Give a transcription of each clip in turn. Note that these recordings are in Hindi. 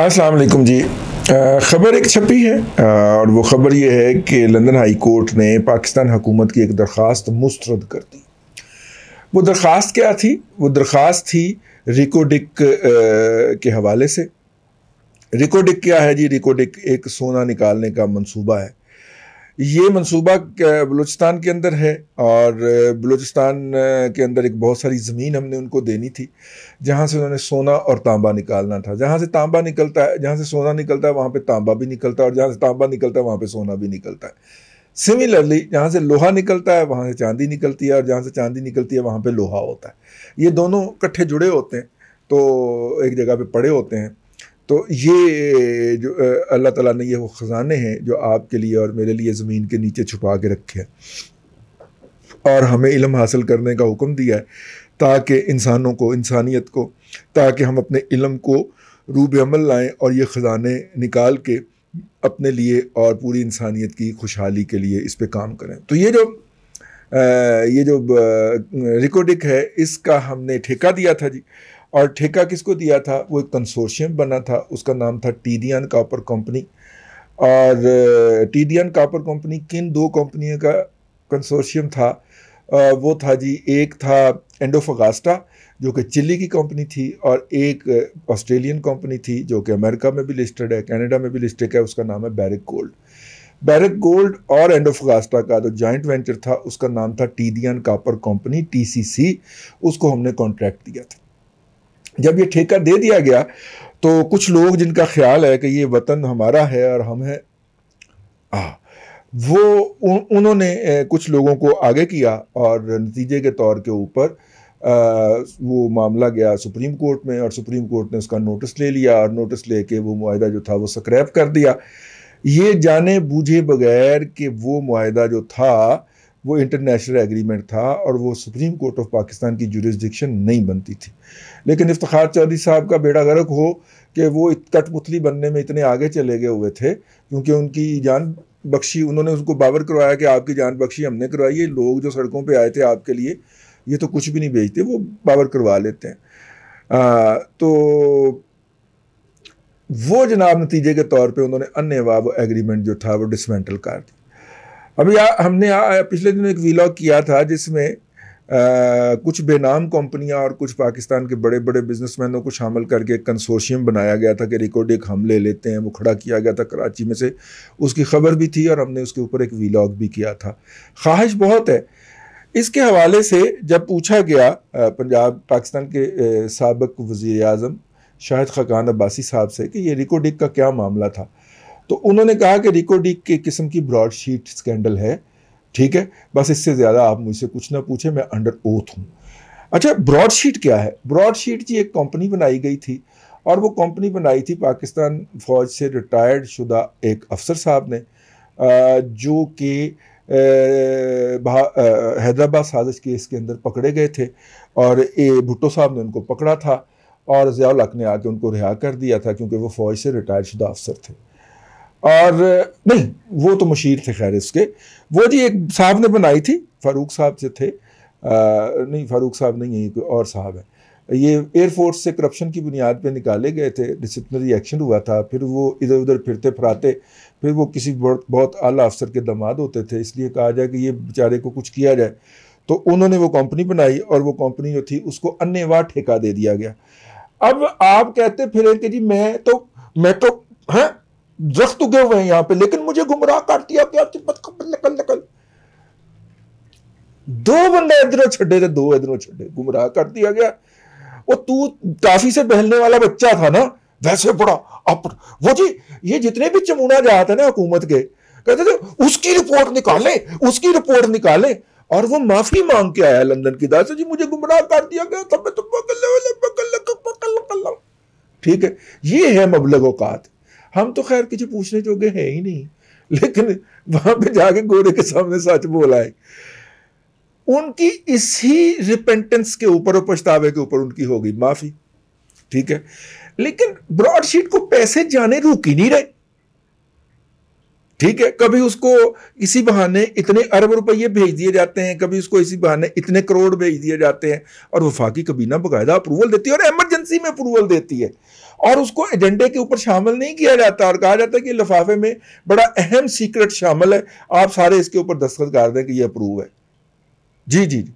अस्सलाम वालेकुम जी। ख़बर एक छपी है और वो ख़बर ये है कि लंदन हाई कोर्ट ने पाकिस्तान हुकूमत की एक दरख्वास्त मुस्तरद कर दी। वो दरख्वास्त क्या थी? वो दरख्वास्त थी रिकोडिक के हवाले से। रिकोडिक क्या है जी? रिकोडिक एक सोना निकालने का मंसूबा है। ये मनसूबा बलूचिस्तान के अंदर है और बलूचिस्तान के अंदर एक बहुत सारी ज़मीन हमने उनको देनी थी, जहाँ से उन्होंने सोना और तांबा निकालना था। जहाँ से तांबा निकलता है, जहाँ से सोना निकलता है, वहाँ पे तांबा भी निकलता है और जहाँ से तांबा निकलता है, वहाँ पे सोना भी निकलता है। सिमिलरली जहाँ से लोहा निकलता है, वहाँ से चांदी निकलती है और जहाँ से चांदी निकलती है, वहाँ पर लोहा होता है। ये दोनों इकट्ठे जुड़े होते हैं तो एक जगह पर पड़े होते हैं। तो ये जो अल्लाह ताला ने ये वो ख़जाने हैं जो आपके लिए और मेरे लिए ज़मीन के नीचे छुपा के रखे हैं। और हमें इलम हासिल करने का हुक्म दिया है ताकि इंसानों को इंसानियत को ताकि हम अपने इलम को रूब अमल लाएँ और ये ख़जाने निकाल के अपने लिए और पूरी इंसानियत की खुशहाली के लिए इस पर काम करें। तो ये जो आ, ये जो रिकॉर्डिक है इसका हमने ठेका दिया था जी। और ठेका किसको दिया था? वो एक कंसोर्शियम बना था, उसका नाम था टीडियन कापर कंपनी। और टीडियन कापर कंपनी किन दो कंपनियों का कंसोर्शियम था? वो था जी, एक था एंडोफगास्टा, जो कि चिली की कंपनी थी, और एक ऑस्ट्रेलियन कंपनी थी, जो कि अमेरिका में भी लिस्टेड है, कनाडा में भी लिस्टेड है, उसका नाम है बैरिक गोल्ड। बैरिक गोल्ड और एंडोफगास्टा का जो जॉइंट वेंचर था, उसका नाम था टीडियन कापर कंपनी, टीसीसी, उसको हमने कॉन्ट्रैक्ट दिया था। जब ये ठेका दे दिया गया तो कुछ लोग जिनका ख्याल है कि ये वतन हमारा है और हम हैं वो उन, उन्होंने कुछ लोगों को आगे किया और नतीजे के तौर के ऊपर वो मामला गया सुप्रीम कोर्ट में और सुप्रीम कोर्ट ने उसका नोटिस ले लिया और नोटिस ले के वो माहा जो था वो स्क्रैप कर दिया। ये जाने बूझे बगैर कि वो माहा जो था वो इंटरनेशनल एग्रीमेंट था और वो सुप्रीम कोर्ट ऑफ़ पाकिस्तान की जुरिस्डिक्शन नहीं बनती थी। लेकिन इफ्तार चौधरी साहब का बेड़ा गर्क हो कि वो कठपुतली बनने में इतने आगे चले गए हुए थे क्योंकि उनकी जान बख्शी उन्होंने उसको बाबर करवाया कि आपकी जान बख्शी हमने करवाई है लोग जो सड़कों पर आए थे आपके लिए ये तो कुछ भी नहीं भेजते वो बाबर करवा लेते हैं। आ, तो वो जनाब नतीजे के तौर पे उन्होंने अन्य वो एग्रीमेंट जो था वो डिसमेंटल कर दिया। अभी आ, हमने आ, पिछले दिनों एक वीलॉग किया था जिसमें आ, कुछ बेनाम कंपनियाँ और कुछ पाकिस्तान के बड़े बड़े बिजनेसमैनों को शामिल करके एक कंसोर्शियम बनाया गया था कि रिकॉर्ड एक हम ले लेते हैं वो खड़ा किया गया था कराची में से। उसकी खबर भी थी और हमने उसके ऊपर एक वीलॉग भी किया था। ख्वाहिश बहुत है। इसके हवाले से जब पूछा गया पंजाब पाकिस्तान के सबक वज़ी अजम शाहिद खकान अब्बासी साहब से कि ये रिकॉर्डिक का क्या मामला था तो उन्होंने कहा कि रिकोडिक के किस्म की ब्रॉड शीट स्कैंडल है, ठीक है? बस इससे ज़्यादा आप मुझसे कुछ ना पूछे, मैं अंडर ओथ हूँ। अच्छा ब्रॉड शीट क्या है? ब्रॉड शीट जी एक कंपनी बनाई गई थी और वो कंपनी बनाई थी पाकिस्तान फौज से रिटायर्ड शुदा एक अफसर साहब ने जो कि हैदराबाद साजिश केस के अंदर पकड़े गए थे और ए, भुट्टो साहब ने उनको पकड़ा था और ज़ियाउल हक ने आके उनको रिहा कर दिया था क्योंकि वो फ़ौज से रिटायर्ड शुदा अफसर थे। और नहीं वो तो मशीर थे खैर इसके। वो जी एक साहब ने बनाई थी फारूक साहब से थे आ, नहीं फारूक साहब नहीं है कोई और साहब है। ये एयरफोर्स से करप्शन की बुनियाद पे निकाले गए थे डिसिप्लिनरी एक्शन हुआ था फिर वो इधर उधर फिरते फराते फिर वो किसी बहुत बहुत आला अफसर के दमाद होते थे इसलिए कहा जाए कि ये बेचारे को कुछ किया जाए। तो उन्होंने वो कंपनी बनाई और वो कंपनी जो थी उसको अन्यवार ठेका दे दिया गया। अब आप कहते फिर कि जी मैं तो मैं तो हैं? दरख्त उगे हुए हैं यहाँ पे, लेकिन मुझे गुमराह कर दिया क्या निकल निकल। दो बंदे इधरों छे थे, दो इधरों छे गुमराह कर दिया गया। वो तू टाफी से बहलने वाला बच्चा था ना, वैसे बड़ा अप वो जी, ये जितने भी चमूना जाते ना हुकूमत के, कहते थे, उसकी रिपोर्ट निकाले, उसकी रिपोर्ट निकाले, और वो माफ़ी मांग के आया लंदन की दास जी, मुझे गुमराह कर दिया गया तब मैं तो ठीक है, ये है मबलग औकात। हम तो खैर किसी पूछने जोगे है ही नहीं। लेकिन वहाँ पे जाके गोरे के सामने सच बोला है। उनकी इसी रिपेंटेंस के ऊपर और पछतावे के ऊपर उनकी होगी, माफ़ी। ठीक है? लेकिन ब्रॉडशीट को पैसे जाने रुक ही नहीं रहे। ठीक है, कभी उसको इसी बहाने इतने अरब रुपये भेज दिए जाते हैं, कभी उसको इसी बहाने इतने करोड़ भेज दिए जाते हैं और वफाकी कबीना बकायदा अप्रूवल देती है और एमरजेंसी में अप्रूवल देती है। और उसको एजेंडे के ऊपर शामिल नहीं किया जाता और कहा जाता है कि लिफाफे में बड़ा अहम सीक्रेट शामिल है। आप सारे इसके ऊपर दस्तखत कर दें कि ये अप्रूव है। जी जी जी।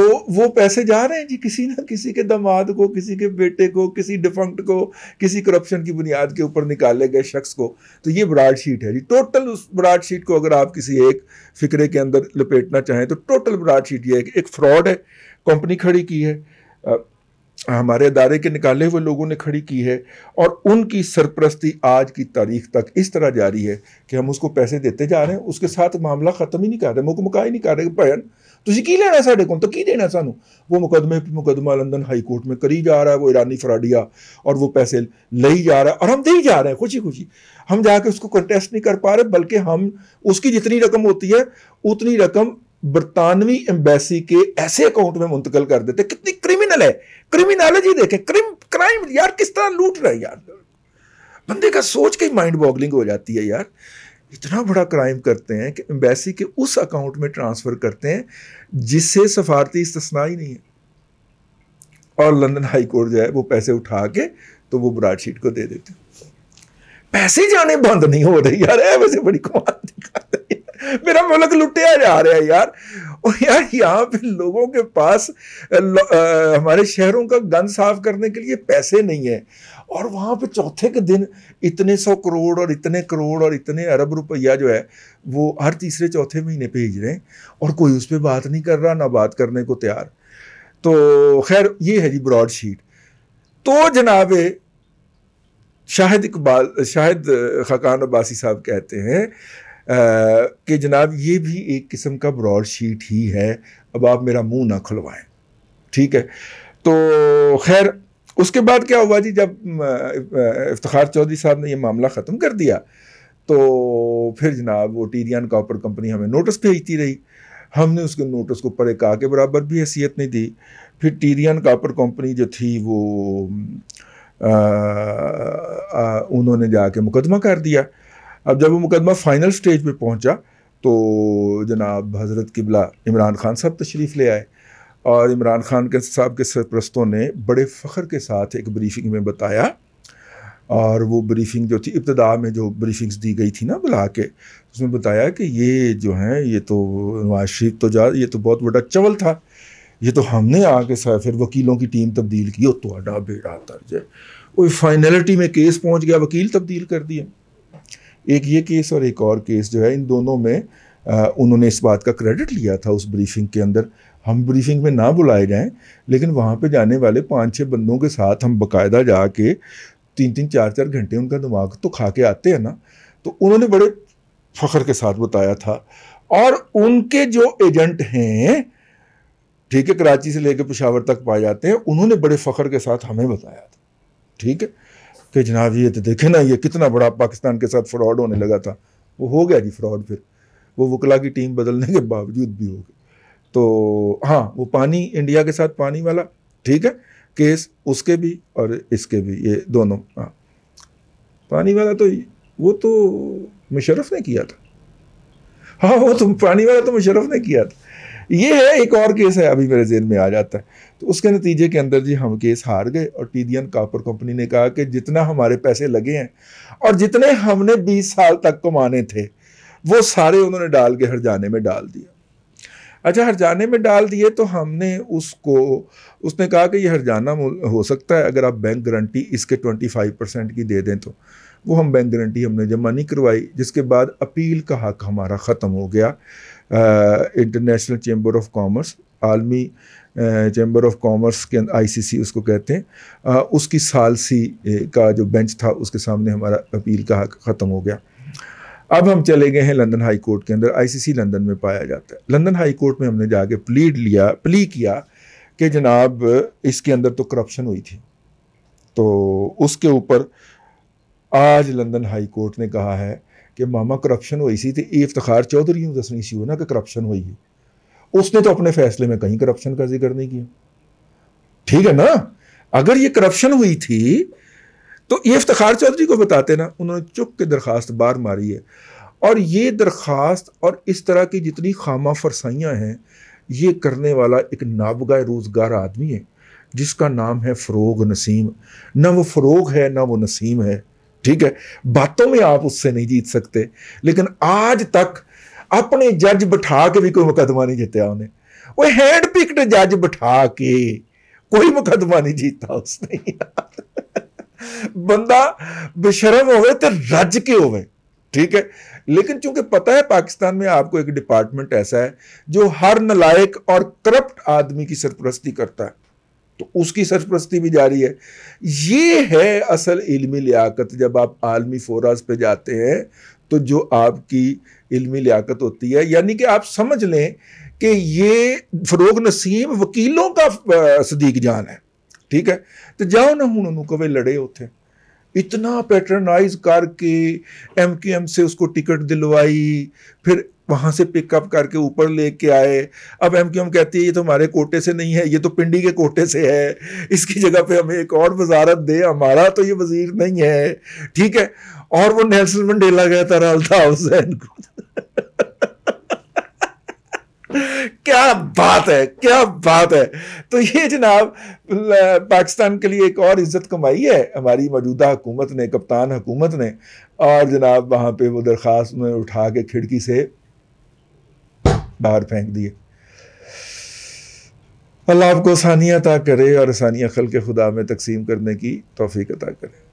तो वो पैसे जा रहे हैं जी किसी ना किसी के दामाद को किसी के बेटे को किसी डिफंक्ट को किसी करप्शन की बुनियाद के ऊपर निकाले गए शख्स को। तो ये ब्राड शीट है जी। टोटल उस ब्राड शीट को अगर आप किसी एक फिक्रे के अंदर लपेटना चाहें तो टोटल ब्राड शीट ये है एक फ्रॉड है। कंपनी खड़ी की है। आ, हमारे अदारे के निकाले हुए लोगों ने खड़ी की है और उनकी सरप्रस्ती आज की तारीख तक इस तरह जारी है कि हम उसको पैसे देते जा रहे हैं। उसके साथ मामला ख़त्म ही नहीं कर रहे मुक मुका ही नहीं कर रहे भैन ਤੁਸੀਂ ਕੀ ਲੈਣਾ ਸਾਡੇ ਕੋਲ ਤਾਂ ਕੀ ਦੇਣਾ ਸਾਨੂੰ वो मुकदमे पे मुकदमा लंदन हाई कोर्ट में करी जा रहा है वो ईरानी फराडिया और वो पैसे ले ही जा रहा है और हम दे ही जा रहे हैं खुशी खुशी हम जाके उसको कंटेस्ट नहीं कर पा रहे बल्कि हम उसकी जितनी रकम होती है उतनी रकम बरतानवी एम्बेसी के ऐसे अकाउंट में मुंतकल कर देते कितनी क्रिमिनल है क्रिमिनोलॉजी देखे क्रिम क्राइम यार किस तरह लूट रहा है यार बंदे का सोच के माइंड बॉगलिंग हो जाती है यार इतना बड़ा क्राइम करते हैं कि एम्बेसी के उस अकाउंट में ट्रांसफ़र करते हैं, जिससे सफारती इस्तना ही नहीं है। और लंदन हाई कोर्ट जो है, वो पैसे उठा के तो वो ब्राडशीट को दे देते पैसे जाने बंद नहीं हो रहे यार है वैसे बड़ी कमाल दिखा मेरा मुल्क लुटिया जा रहा है यार। और यार यहाँ पे लोगों के पास हमारे शहरों का गंद साफ़ करने के लिए पैसे नहीं है। और वहाँ पे चौथे के दिन इतने सौ करोड़ और इतने करोड़ और इतने अरब रुपया जो है, वो हर तीसरे चौथे महीने भेज रहे हैं और कोई उस पर बात नहीं कर रहा, ना बात करने को तैयार। तो खैर, ये है जी ब्रॉड शीट तो जनाब, शाहिद इकबाल, शाहिद खकान अब्बासी साहब कहते हैं कि जनाब ये भी एक किस्म का ब्रॉड शीट ही है, अब आप मेरा मुँह ना खुलवाएँ। ठीक है? तो खैर उसके बाद क्या हुआ जी जब इफ्तार चौधरी साहब ने ये मामला ख़त्म कर दिया तो फिर जनाब वो टीरियन कॉपर कंपनी हमें नोटिस भेजती रही। हमने उसके नोटिस को पढ़े कहा के बराबर भी हैसियत नहीं दी। फिर टीरियन कॉपर कंपनी जो थी वो आ, आ, उन्होंने जाके मुकदमा कर दिया। अब जब वो मुकदमा फाइनल स्टेज पे पहुँचा तो जनाब हज़रत किबला इमरान खान साहब तशरीफ़ ले आए। और इमरान खान के साहब के सरप्रस्तों ने बड़े फ़ख्र के साथ एक ब्रीफिंग में बताया। और वो ब्रीफिंग जो थी, इब्तदा में जो ब्रीफिंग्स दी गई थी ना बुला के, उसमें बताया कि ये जो है, ये तो नवाज़ शरीफ तो जा, ये तो बहुत बड़ा चवल था। ये तो हमने आके फिर वकीलों की टीम तब्दील की तो बेड़ा तर्ज है। वो फाइनलिटी में केस पहुँच गया, वकील तब्दील कर दिए। एक ये केस और एक और केस जो है, इन दोनों में उन्होंने इस बात का क्रेडिट लिया था उस ब्रीफिंग के अंदर। हम ब्रीफिंग में ना बुलाए जाएँ, लेकिन वहाँ पे जाने वाले पाँच छः बंदों के साथ हम बकायदा जाके तीन तीन चार चार घंटे उनका दिमाग तो खा के आते हैं ना। तो उन्होंने बड़े फ़ख्र के साथ बताया था। और उनके जो एजेंट हैं, ठीक है, कराची से लेकर पेशावर तक पाए जाते हैं, उन्होंने बड़े फ़ख्र के साथ हमें बताया था। ठीक है? कि जनाब ये तो देखे ना, ये कितना बड़ा पाकिस्तान के साथ फ्रॉड होने लगा था। वो हो गया जी फ्रॉड फिर। वो वकला की टीम बदलने के बावजूद भी हो गया तो हाँ वो पानी इंडिया के साथ पानी वाला, ठीक है, केस उसके भी और इसके भी, ये दोनों हाँ। पानी वाला तो वो तो मुशरफ ने किया था। हाँ वो तो पानी वाला तो मुशरफ ने किया था। ये है, एक और केस है, अभी मेरे जेल में आ जाता है। तो उसके नतीजे के अंदर जी हम केस हार गए और टीडियन कापर कंपनी ने कहा कि जितना हमारे पैसे लगे हैं और जितने हमने 20 साल तक कमाने थे वो सारे उन्होंने डाल के हरजाने में डाल दिया अच्छा हरजाने में डाल दिए तो हमने उसको उसने कहा कि ये हरजाना हो सकता है अगर आप बैंक गारंटी इसके ट्वेंटी फाइव परसेंट की दे दें तो। वो हम बैंक गारंटी हमने जमा नहीं करवाई जिसके बाद अपील का हक हमारा ख़त्म हो गया। इंटरनेशनल चैम्बर ऑफ़ कॉमर्स आलमी चैम्बर ऑफ़ कॉमर्स के आईसीसी उसको कहते हैं। आ, उसकी सालसी का जो बेंच था उसके सामने हमारा अपील का हक ख़त्म हो गया। अब हम चले गए हैं लंदन हाई कोर्ट के अंदर आईसीसी लंदन में पाया जाता है। लंदन हाई कोर्ट में हमने जाके प्लीड लिया प्ली किया कि जनाब, इसके अंदर तो करप्शन हुई थी। तो उसके ऊपर आज लंदन हाई कोर्ट ने कहा है कि मामा करप्शन हुई सी तो इफ्तार चौधरी दसनी सी ना कि करप्शन हुई है। उसने तो अपने फैसले में कहीं करप्शन का ज़िक्र नहीं किया। ठीक है ना? अगर ये करप्शन हुई थी तो ये इफ्तार चौधरी को बताते ना, उन्होंने चुप के दरखास्त बार मारी है। और ये दरख्वास्त और इस तरह की जितनी खामा फरसाइयाँ हैं, ये करने वाला एक नाबगा रोज़गार आदमी है, जिसका नाम है फ़रोग नसीम। न वो फ़रोग है, ना वो नसीम है, ठीक है? बातों में आप उससे नहीं जीत सकते। लेकिन आज तक अपने जज बिठा के भी कोई मुकदमा नहीं जीतया उन्हें। वो हैंड पिक्ड जज बिठा के कोई मुकदमा नहीं जीता उसने। बंदा बेशरम हो तो रज के हो ठीक है? लेकिन चूँकि पता है पाकिस्तान में आपको एक डिपार्टमेंट ऐसा है जो हर नलायक और करप्ट आदमी की सरपरस्ती करता है तो उसकी सरपरस्ती भी जारी है। ये है असल इल्मी लियाकत। जब आप आलमी फोराज पे जाते हैं तो जो आपकी इल्मी लियाकत होती है, यानी कि आप समझ लें कि ये फरोग नसीम वकीलों का सदीक जान है। ठीक है? तो जाओ ना हूँ उन्होंने कवे लड़े उथे इतना पैटर्नाइज करके एम के एम से उसको टिकट दिलवाई, फिर वहाँ से पिकअप करके ऊपर लेके आए। अब एम क्यू एम कहती है, ये तो हमारे कोटे से नहीं है, ये तो पिंडी के कोटे से है। इसकी जगह पे हमें एक और वजारत दे, हमारा तो ये वज़ीर नहीं है। ठीक है? और वो नेल्सन मंडेला रहा था हुसैन को। क्या बात है, क्या बात है। तो ये जनाब पाकिस्तान के लिए एक और इज़्ज़त कमाई है हमारी मौजूदा हुकूमत ने, कप्तान हुकूमत ने। और जनाब, वहाँ पे वो दरख्वास्त में उठा के खिड़की से बाहर फेंक दिए। अल्लाह आपको आसानियाँ अता करे और आसानियाँ खल के खुदा में तकसीम करने की तोफ़ी अता करे।